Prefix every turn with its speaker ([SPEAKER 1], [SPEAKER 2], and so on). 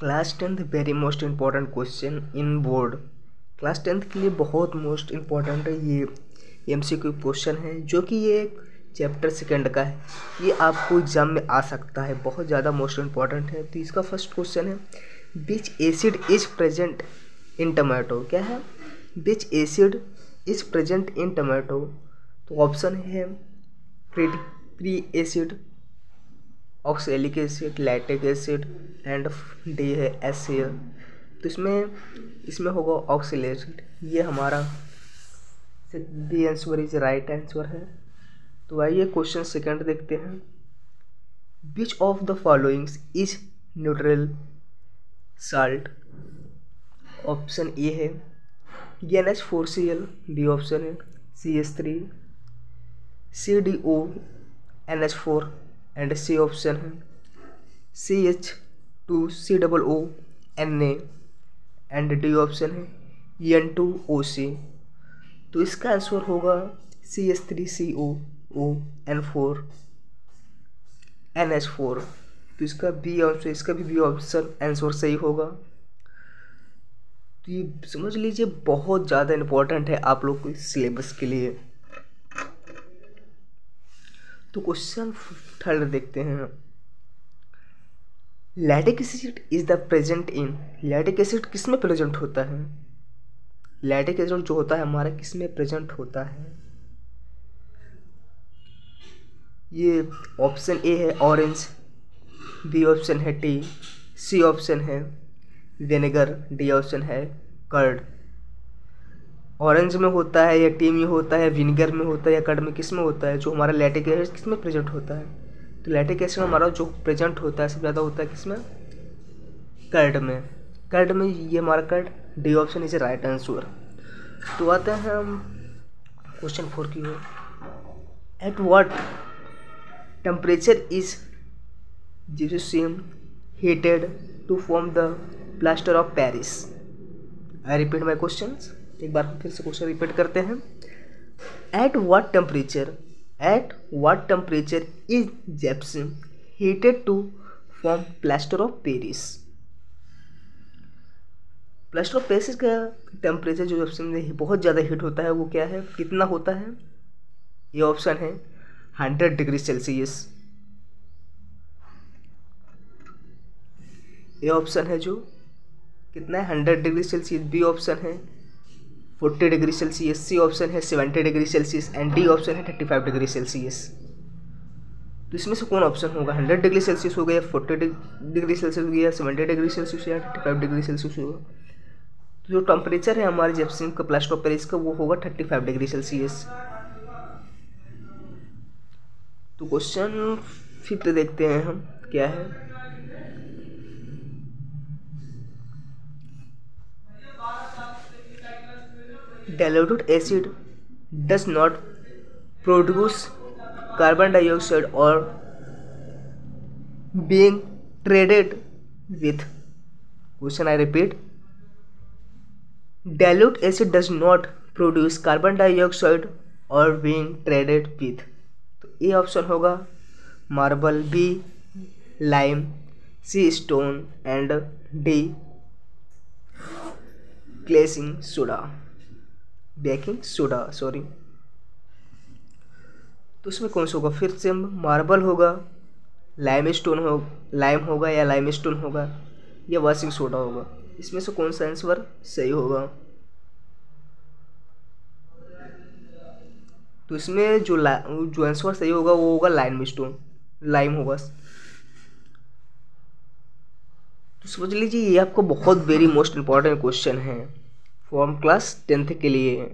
[SPEAKER 1] Class tenth very most important question in board class tenth के लिए बहुत most important ये एम सी क्यू क्वेश्चन है, जो कि ये एक चैप्टर सेकेंड का है। ये आपको एग्ज़ाम में आ सकता है, बहुत ज़्यादा मोस्ट इंपॉर्टेंट है। तो इसका फ़र्स्ट क्वेश्चन है which acid is present in tomato क्या है? Which acid is present in tomato तो ऑप्शन है pre acid oxalic acid lactic acid and D है एस सी एल तो इसमें इसमें होगा ऑक्सीलेटेड ये हमारा D answer is right answer है. तो आइए क्वेश्चन सेकंड देखते हैं. Which of the followings is neutral salt option A है. N H four C L B option है C S three C D O N H four and C option है C H two C double O N A and D option है N two O C तो इसका answer होगा C S three C O O N four N H four तो इसका B option इसका भी B option answer सही होगा। तो ये समझ लीजिए, बहुत ज़्यादा इम्पोर्टेंट है आप लोग को सिलेबस के लिए। तो क्वेश्चन थर्ड देखते हैं। Lactic acid is the present in lactic acid किसमें प्रेजेंट होता है? लैटिक एसिड जो होता है हमारा किसमें प्रेजेंट होता है? ये ऑप्शन ए है ऑरेंज बी ऑप्शन है टी सी ऑप्शन है विनेगर डी ऑप्शन है कर्ड ऑरेंज में होता है या टी में होता है, विनेगर में होता है या कर्ड में किसमें होता है, जो हमारा लैटिक एसिड किसमें प्रेजेंट होता है? तो लैटिक एसिड हमारा जो प्रेजेंट होता है, सबसे ज़्यादा होता है किसमें? कर्ड में। कर्ड में ये हमारा curd D option is right answer तो आते हैं हम क्वेश्चन फोर की ओर। At what temperature is gypsum heated to form the plaster of Paris I repeat my question एक बार फिर से क्वेश्चन रिपीट करते हैं। At what temperature at what temperature is gypsum heated to form plaster of Paris plaster of Paris का temperature जो gypsum में बहुत ज़्यादा हीट होता है, वो क्या है? कितना होता है? ये ऑप्शन है हंड्रेड डिग्री सेल्सियस ये ऑप्शन है जो कितना है? Hundred degree Celsius B option है। Forty degree Celsius C option है seventy degree Celsius and D option है थर्टी फाइव डिग्री सेल्सियस तो इसमें से कौन ऑप्शन होगा? हंड्रेड डिग्री सेल्सियस हो गया फोर्टी डिग्री सेल्सियस हो गया सेवेंटी डिग्री सेल्सियस या थर्टी फाइव डिग्री सेल्सियस होगा? तो जो टेम्परेचर है हमारे जेप्सिन का प्लास्टर ऑफ़ पेरिस का, वो होगा थर्टी फाइव डिग्री सेल्सियस तो क्वेश्चन फिफ्थ देखते हैं हम, क्या है? Diluted acid does not produce carbon dioxide on being treated with question I repeat dilute acid does not produce carbon dioxide on being treated with तो A option होगा marble B lime C stone and D washing soda baking soda sorry तो उसमें कौन सा होगा? फिर से marble होगा लाइम स्टोन हो लाइम होगा या लाइम स्टोन होगा, या वॉशिंग सोडा होगा। इसमें से कौन सा आंसर सही होगा? तो इसमें जो जो आंसर सही होगा वो होगा लाइम स्टोन लाइम होगा। तो समझ लीजिए, ये आपको बहुत वेरी मोस्ट इंपॉर्टेंट क्वेश्चन है। फॉर्म क्लास टेंथ के लिए।